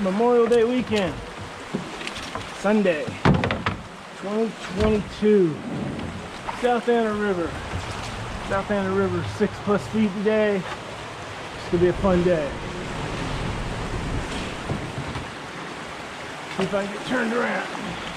Memorial Day weekend. Sunday, 2022. South Anna River. South Anna River, six plus feet today. It's gonna be a fun day. See if I can get turned around.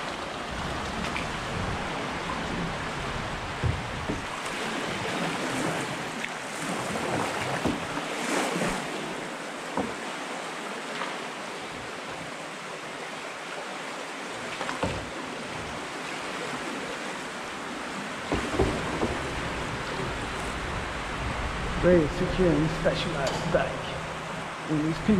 To secure and specialized bike in these peak.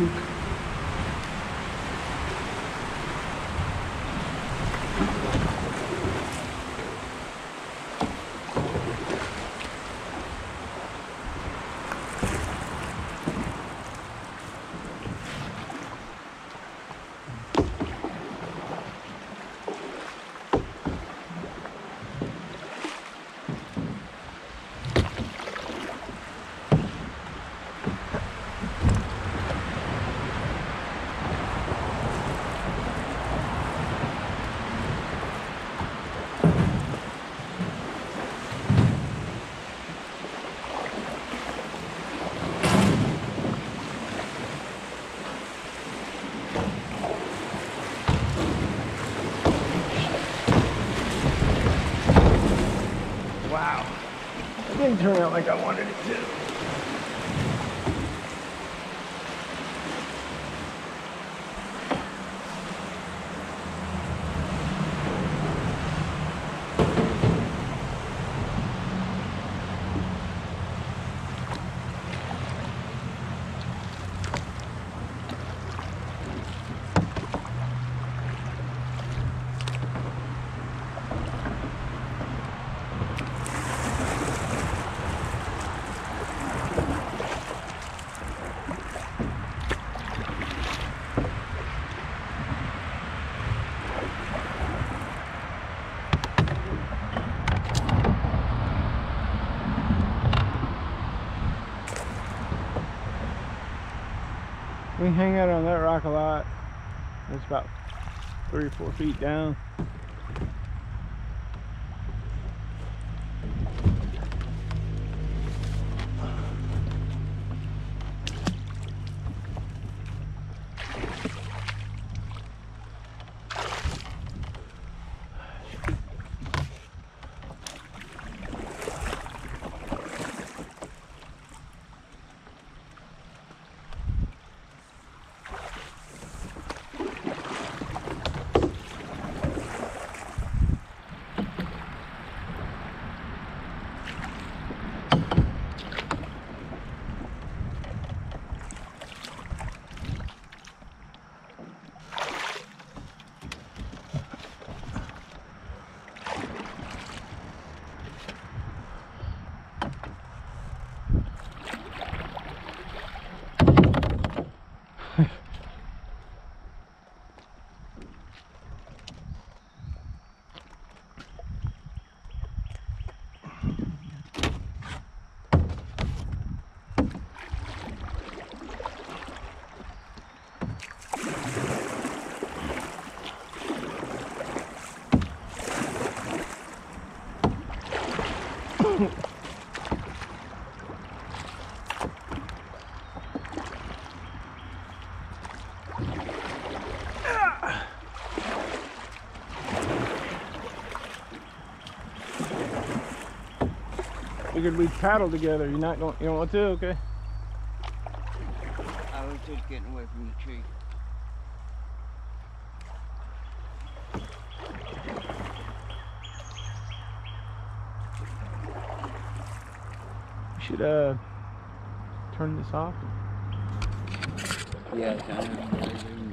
Wow. It didn't turn out like I wanted it to. We hang out on that rock a lot. It's about three or four feet down. Figured we'd paddle together. You're not going? You don't want to? Okay. I was just getting away from the tree. Should uh turn this off. Know.